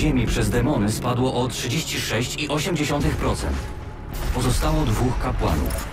ziemi przez demony spadło o 36,8%. Pozostało dwóch kapłanów.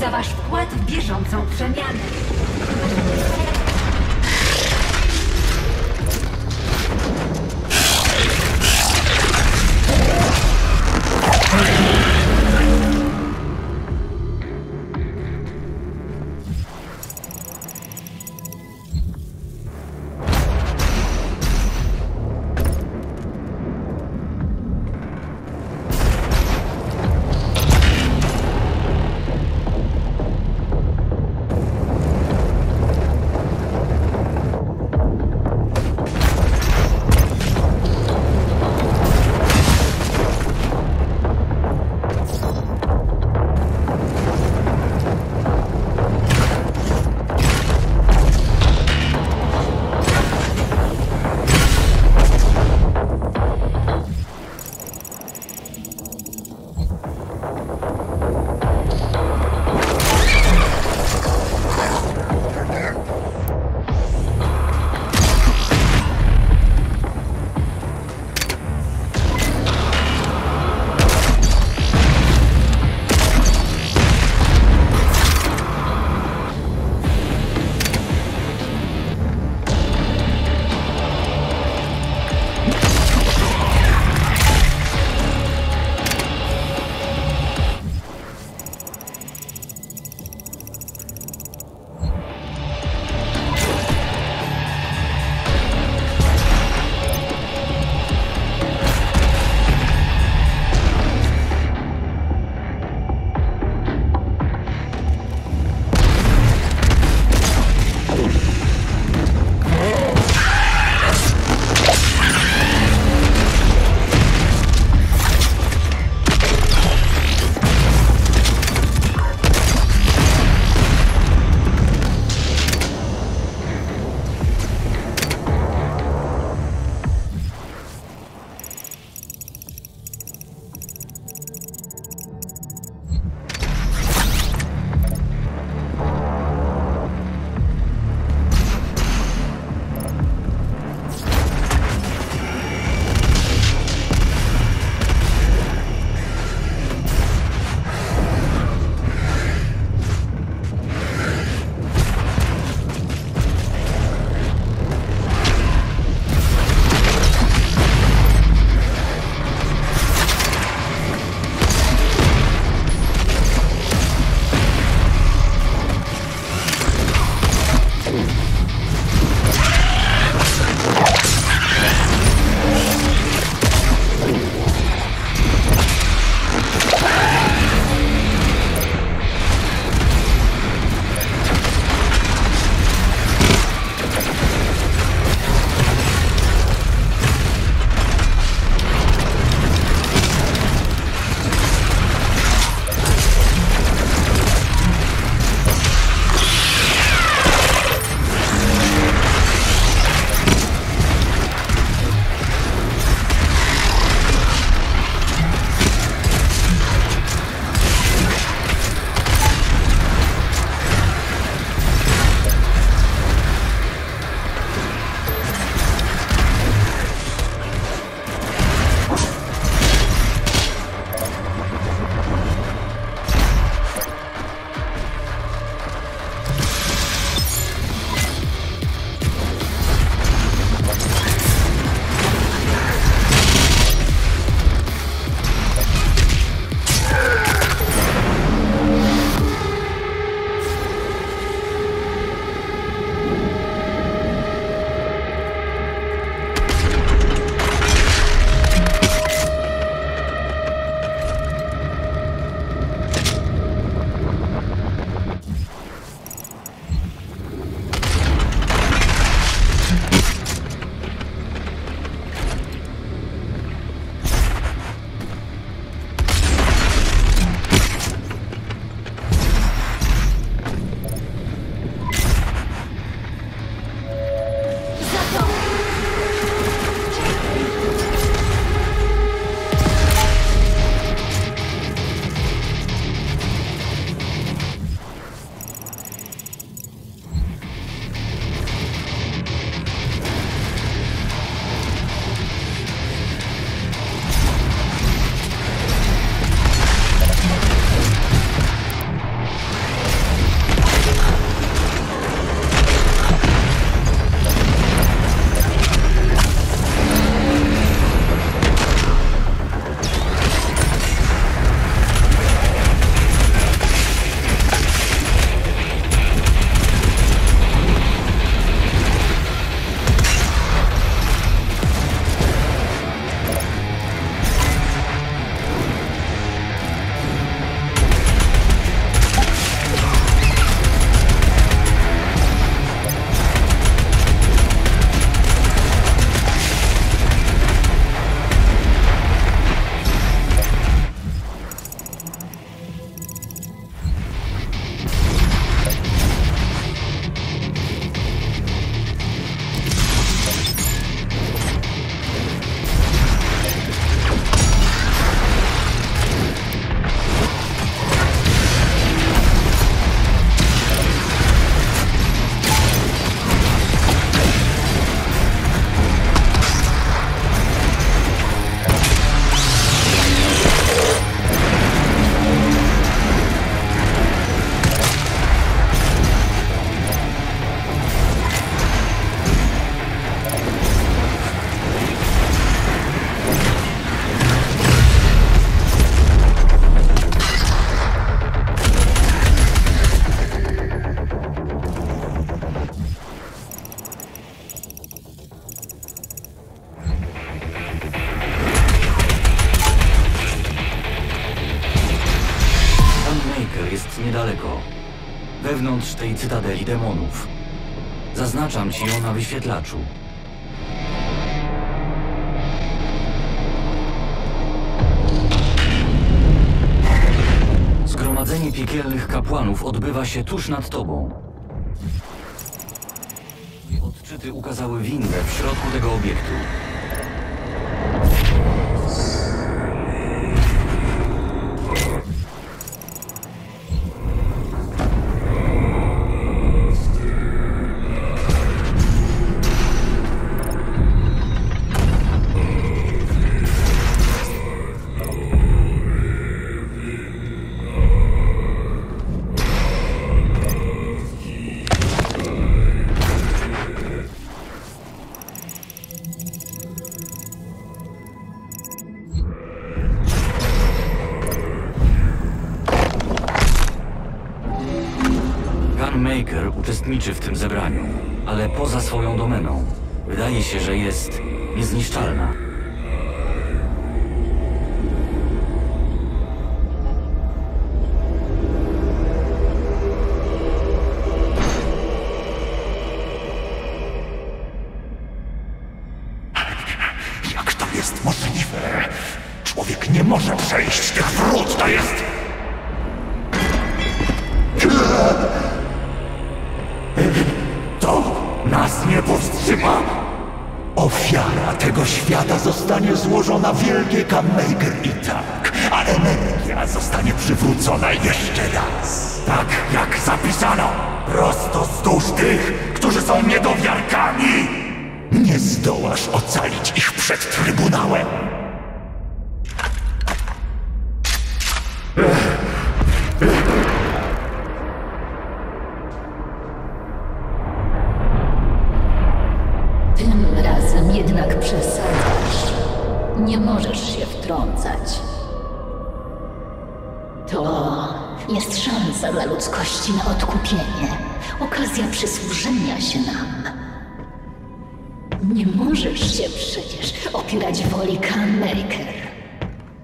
Za wasz wkład w bieżącą przemianę. Wewnątrz tej cytadeli demonów. Zaznaczam ci ją na wyświetlaczu. Zgromadzenie piekielnych kapłanów odbywa się tuż nad tobą. Odczyty ukazały windę w środku tego obiektu. Uczestniczy w tym zebraniu, ale poza swoją domeną. Wydaje się, że jest niezniszczalna. Ofiara tego świata zostanie złożona wielkie Gunmaker i tak, a energia zostanie przywrócona jeszcze raz. Tak jak zapisano, prosto wzdłuż tych, którzy są niedowiarkami. Nie zdołasz ocalić ich przed Trybunałem. Możesz się przecież opierać woli Gunmaker,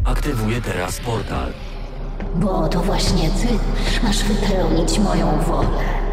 Aktywuję teraz portal. bo to właśnie ty masz wypełnić moją wolę.